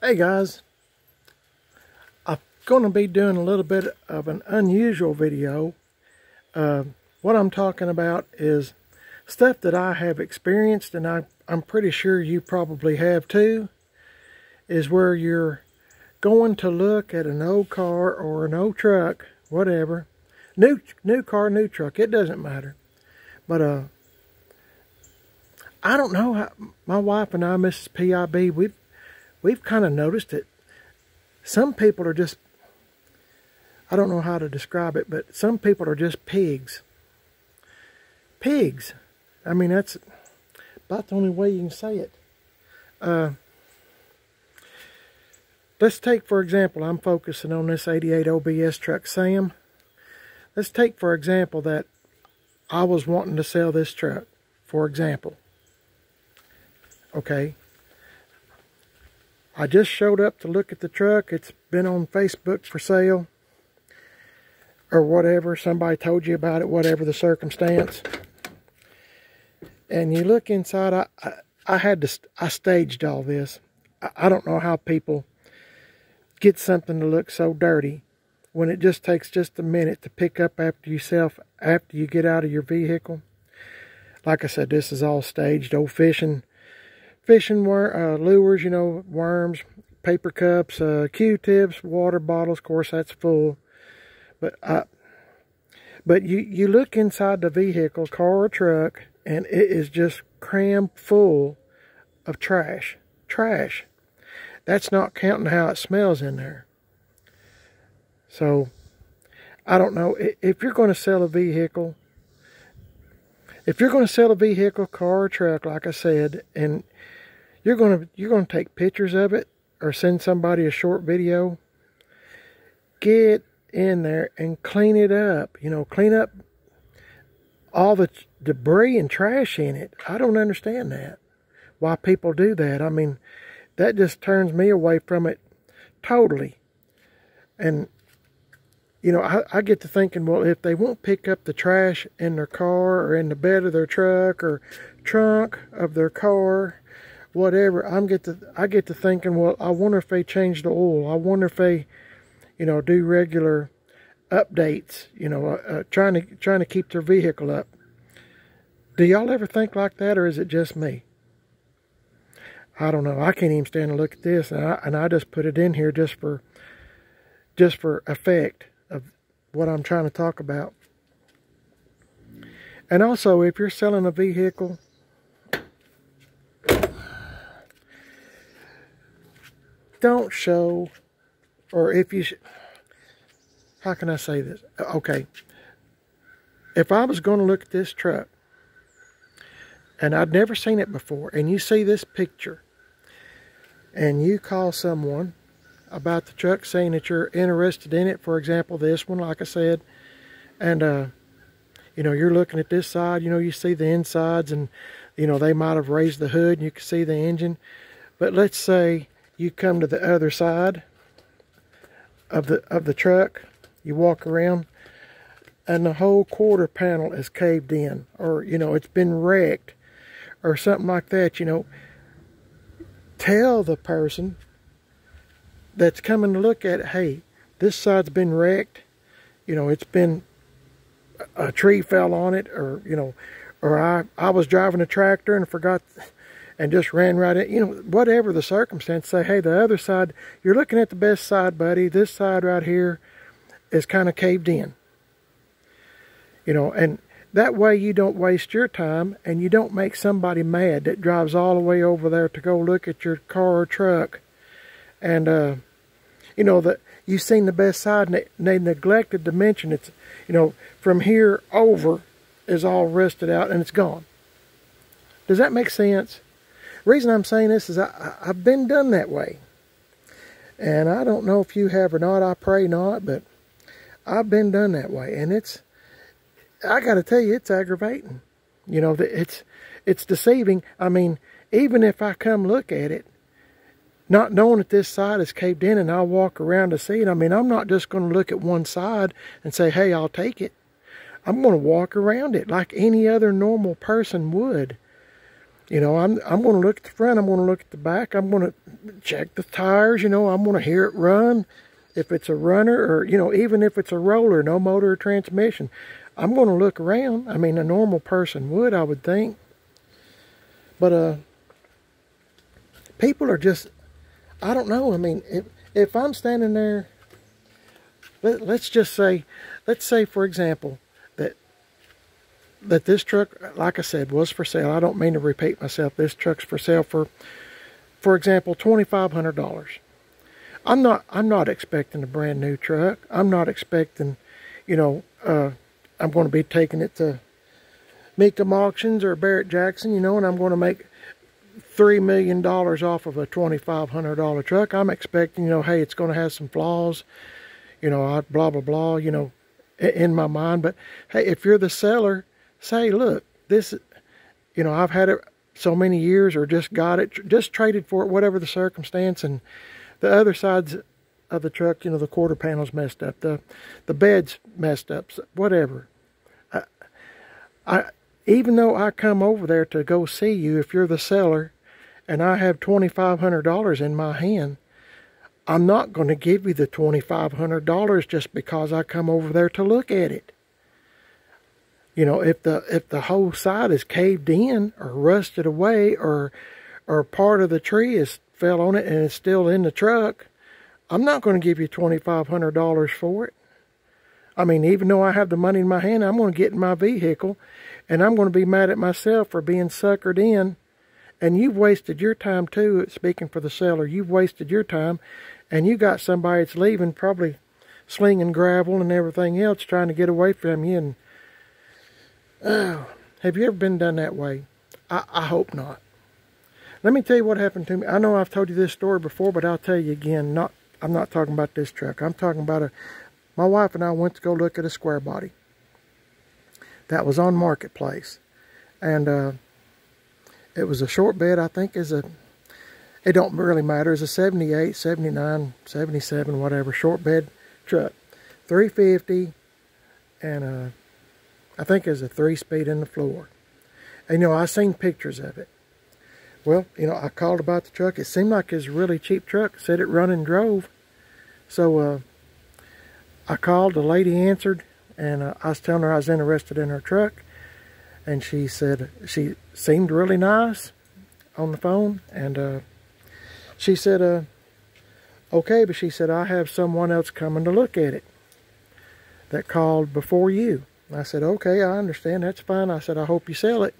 Hey guys, I'm going to be doing a little bit of an unusual video. Uh, what I'm talking about is stuff that I have experienced and I, I'm pretty sure you probably have too, is where you're going to look at an old car or an old truck, whatever, new new car, new truck, it doesn't matter. But uh, I don't know how, my wife and I, Mrs. PIB, we've we've kind of noticed it. Some people are just, I don't know how to describe it, but some people are just pigs. Pigs. I mean, that's about the only way you can say it. Uh, let's take, for example, I'm focusing on this 88 OBS truck, Sam. Let's take, for example, that I was wanting to sell this truck, for example. Okay, I just showed up to look at the truck. It's been on Facebook for sale or whatever. Somebody told you about it, whatever the circumstance. And you look inside, I, I, I had to, I staged all this. I, I don't know how people get something to look so dirty when it just takes just a minute to pick up after yourself after you get out of your vehicle. Like I said, this is all staged. Old fishing fishing uh, lures, you know, worms, paper cups, uh, Q-tips, water bottles. Of course, that's full. But I, but you you look inside the vehicle, car or truck, and it is just crammed full of trash. Trash. That's not counting how it smells in there. So, I don't know if you're going to sell a vehicle. If you're going to sell a vehicle, car, or truck, like I said, and you're going to you're going to take pictures of it or send somebody a short video. Get in there and clean it up you know clean up all the debris and trash in it. I don't understand that why people do that. I mean that just turns me away from it totally. And you know I, I get to thinking well if they won't pick up the trash in their car or in the bed of their truck or trunk of their car whatever, I'm get to I get to thinking, well, I wonder if they change the oil. I wonder if they, you know, do regular updates. You know, uh, uh, trying to trying to keep their vehicle up. Do y'all ever think like that, or is it just me? I don't know. I can't even stand to look at this, and I, and I just put it in here just for just for effect of what I'm trying to talk about. And also, if you're selling a vehicle don't show, or if you, how can I say this? Okay, if I was going to look at this truck, and I'd never seen it before, and you see this picture, and you call someone about the truck saying that you're interested in it, for example, this one, like I said, and, uh, you know, you're looking at this side, you know, you see the insides, and, you know, they might have raised the hood, and you can see the engine, but let's say you come to the other side of the of the truck. You walk around and the whole quarter panel is caved in or you know it's been wrecked or something like that you know. Tell the person that's coming to look at it hey this side's been wrecked. You know it's been a tree fell on it or you know or I I was driving a tractor and forgot and just ran right in, you know, whatever the circumstance, say, hey, the other side, you're looking at the best side, buddy. This side right here is kind of caved in. You know, and that way you don't waste your time and you don't make somebody mad that drives all the way over there to go look at your car or truck. And, uh, you know, that you've seen the best side and they, neglected to mention it's, you know, from here over is all rusted out and it's gone. Does that make sense? Reason I'm saying this is I, I've been done that way. And I don't know if you have or not. I pray not, but I've been done that way. And it's, I got to tell you, it's aggravating. You know, that it's, it's deceiving. I mean, even if I come look at it, not knowing that this side is caved in and I'll walk around to see it. I mean, I'm not just going to look at one side and say, hey, I'll take it. I'm going to walk around it like any other normal person would You know, I'm I'm going to look at the front. I'm going to look at the back. I'm going to check the tires. You know, I'm going to hear it run. If it's a runner, or you know, even if it's a roller, no motor or transmission, I'm going to look around. I mean, a normal person would, I would think. But uh, people are just, I don't know. I mean, if if I'm standing there, let, let's just say, let's say for example, that this truck, like I said, was for sale. I don't mean to repeat myself. This truck's for sale for, for example, $2,500. I'm not, I'm not expecting a brand new truck. I'm not expecting, you know, uh, I'm going to be taking it to Mecum Auctions or Barrett Jackson, you know, and I'm going to make $3 million off of a $2,500 truck. I'm expecting, you know, hey, it's going to have some flaws, you know, blah, blah, blah, you know, in my mind. But hey, if you're the seller, say, look, this, you know, I've had it so many years or just got it, just traded for it, whatever the circumstance. And the other sides of the truck, you know, the quarter panel's messed up, the, the bed's messed up, whatever. I, I, even though I come over there to go see you, if you're the seller and I have $2,500 in my hand, I'm not going to give you the $2,500 just because I come over there to look at it you know, if the if the whole side is caved in or rusted away or or part of the tree is fell on it and it's still in the truck, I'm not going to give you $2,500 for it. I mean, even though I have the money in my hand, I'm going to get in my vehicle and I'm going to be mad at myself for being suckered in. And you've wasted your time too, speaking for the seller. You've wasted your time and you got somebody that's leaving probably slinging gravel and everything else trying to get away from you and Oh, have you ever been done that way? I, I hope not. Let me tell you what happened to me. I know I've told you this story before, but I'll tell you again. Not, I'm not talking about this truck. I'm talking about a. My wife and I went to go look at a square body that was on marketplace, and uh, it was a short bed. I think is a. It don't really matter. It's a 78, 79, 77, whatever short bed truck, 350, and uh, I think there's a three-speed in the floor. And, you know, I seen pictures of it. Well, you know, I called about the truck. It seemed like it's a really cheap truck. Said it run and drove. So, uh, I called. The lady answered. And uh, I was telling her I was interested in her truck. And she said, she seemed really nice on the phone. And uh, she said, uh, okay, but she said, I have someone else coming to look at it that called before you. I said, okay, I understand. That's fine. I said, I hope you sell it.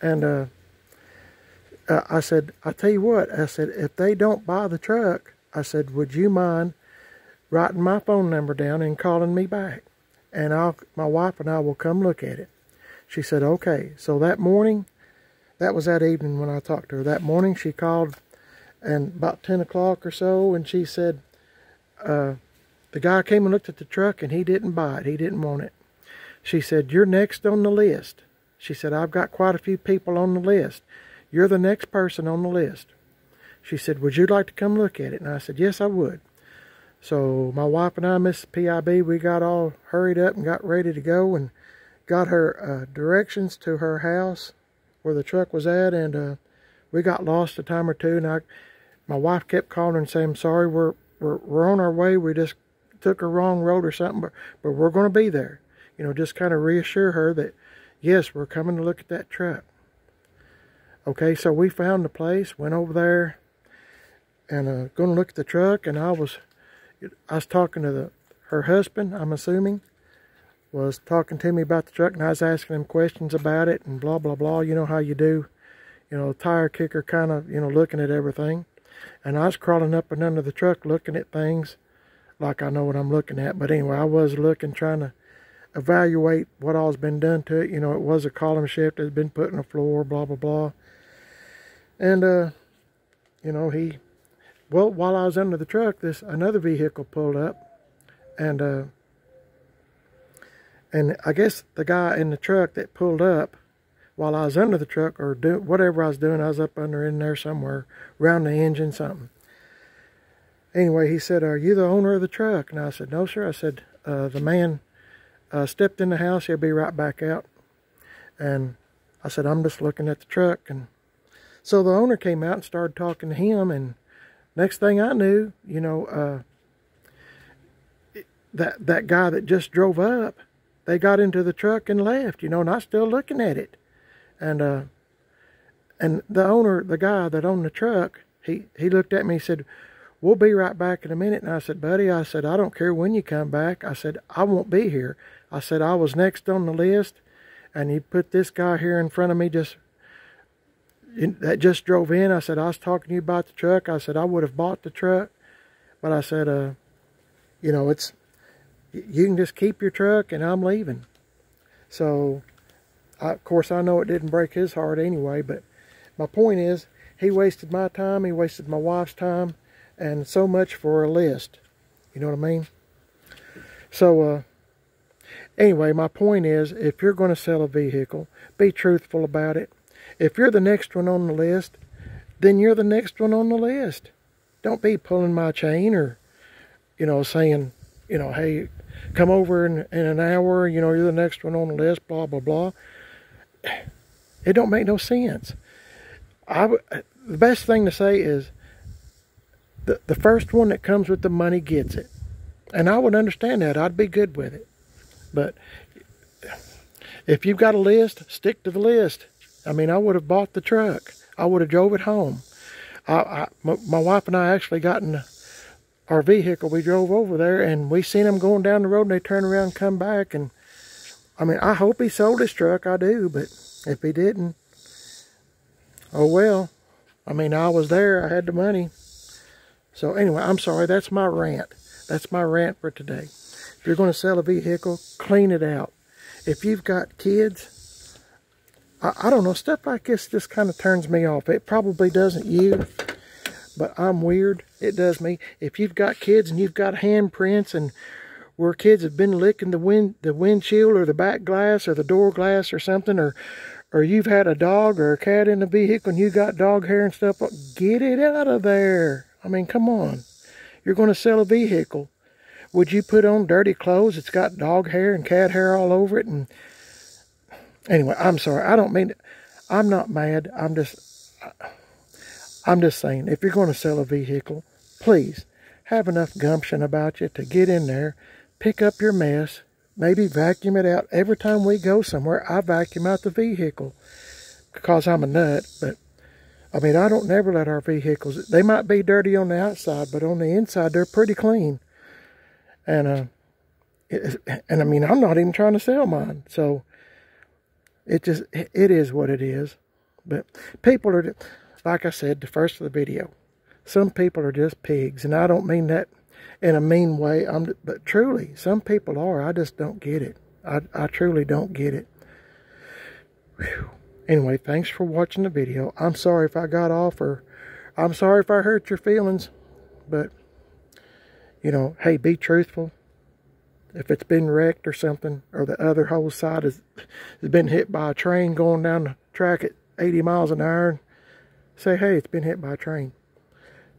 And uh, I said, I tell you what, I said, if they don't buy the truck, I said, would you mind writing my phone number down and calling me back? And I'll, my wife and I will come look at it. She said, okay. So that morning, that was that evening when I talked to her. That morning she called and about 10 o'clock or so, and she said, uh, the guy came and looked at the truck and he didn't buy it. He didn't want it. She said, You're next on the list. She said, I've got quite a few people on the list. You're the next person on the list. She said, Would you like to come look at it? And I said, Yes, I would. So my wife and I, Miss PIB, we got all hurried up and got ready to go and got her uh, directions to her house where the truck was at. And uh, we got lost a time or two. And I, my wife kept calling and saying, I'm sorry, we're, we're, we're on our way. We just took a wrong road or something, but, but we're going to be there you know, just kind of reassure her that, yes, we're coming to look at that truck. Okay, so we found the place, went over there, and uh, going to look at the truck, and I was, I was talking to the, her husband, I'm assuming, was talking to me about the truck, and I was asking him questions about it, and blah, blah, blah, you know how you do, you know, tire kicker kind of, you know, looking at everything. And I was crawling up and under the truck looking at things like I know what I'm looking at. But anyway, I was looking, trying to evaluate what all's been done to it. You know, it was a column shift that had been put in the floor, blah, blah, blah. And, uh, you know, he, well, while I was under the truck, this, another vehicle pulled up. And, uh, and I guess the guy in the truck that pulled up while I was under the truck or do whatever I was doing, I was up under in there somewhere, around the engine, something. Anyway, he said, are you the owner of the truck? And I said, no, sir. I said, uh, the man uh, stepped in the house. He'll be right back out. And I said, I'm just looking at the truck. And So the owner came out and started talking to him, and next thing I knew, you know, uh, that that guy that just drove up, they got into the truck and left, you know, and I still looking at it. And uh and the owner, the guy that owned the truck, he he looked at me and said, We'll be right back in a minute. And I said, Buddy, I said, I don't care when you come back. I said, I won't be here. I said, I was next on the list and he put this guy here in front of me just that just drove in. I said, I was talking to you about the truck. I said, I would have bought the truck. But I said, uh, you know, it's you can just keep your truck and I'm leaving. So, I, of course, I know it didn't break his heart anyway, but my point is, he wasted my time, he wasted my wife's time, and so much for a list. You know what I mean? So, uh, anyway, my point is, if you're going to sell a vehicle, be truthful about it. If you're the next one on the list, then you're the next one on the list. Don't be pulling my chain or, you know, saying, you know, hey, come over in, in an hour, you know, you're the next one on the list, blah, blah, blah. It don't make no sense. I, the best thing to say is the, the first one that comes with the money gets it. And I would understand that. I'd be good with it. But if you've got a list, stick to the list. I mean, I would have bought the truck. I would have drove it home. I, I, my wife and I actually got in our vehicle. We drove over there and we seen them going down the road and they turned around and come back. And I mean, I hope he sold his truck. I do. But if he didn't, oh well. I mean, I was there. I had the money. So anyway, I'm sorry. That's my rant. That's my rant for today. If you're going to sell a vehicle, clean it out. If you've got kids, I, I don't know, stuff like this just kind of turns me off. It probably doesn't you but I'm weird. It does me. If you've got kids and you've got handprints and where kids have been licking the wind the windshield or the back glass or the door glass or something or or you've had a dog or a cat in the vehicle and you got dog hair and stuff, get it out of there. I mean, come on. You're going to sell a vehicle. Would you put on dirty clothes? It's got dog hair and cat hair all over it. And anyway, I'm sorry. I don't mean, I'm not mad. I'm just, I'm just saying, if you're going to sell a vehicle, please have enough gumption about you to get in there, pick up your mess, maybe vacuum it out. Every time we go somewhere, I vacuum out the vehicle because I'm a nut. But, I mean, I don't never let our vehicles, they might be dirty on the outside, but on the inside, they're pretty clean. And, uh, and I mean, I'm not even trying to sell mine. So, it just, it is what it is. But people are, like I said, the first of the video, some people are just pigs, and I don't mean that in a mean way. I'm, but truly, some people are. I just don't get it. I, I truly don't get it. Whew. Anyway, thanks for watching the video. I'm sorry if I got off, or I'm sorry if I hurt your feelings, but, you know, hey, be truthful. If it's been wrecked or something, or the other whole side has, has been hit by a train going down the track at 80 miles an hour, Say, hey, it's been hit by a train.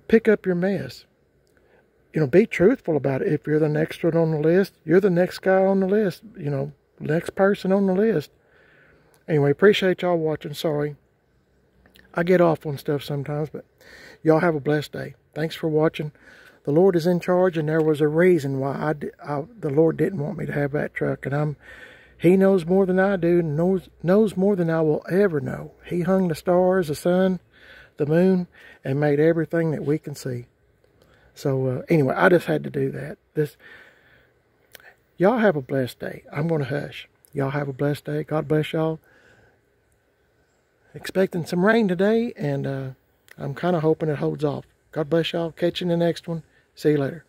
Pick up your mess. You know, be truthful about it. If you're the next one on the list, you're the next guy on the list. You know, next person on the list. Anyway, appreciate y'all watching. Sorry. I get off on stuff sometimes, but y'all have a blessed day. Thanks for watching. The Lord is in charge, and there was a reason why I, I, the Lord didn't want me to have that truck. And I'm, He knows more than I do, knows knows more than I will ever know. He hung the stars, the sun, the moon and made everything that we can see. So uh, anyway, I just had to do that. This, y'all have a blessed day. I'm going to hush. Y'all have a blessed day. God bless y'all. Expecting some rain today, and uh, I'm kind of hoping it holds off. God bless y'all. Catch you in the next one. See you later.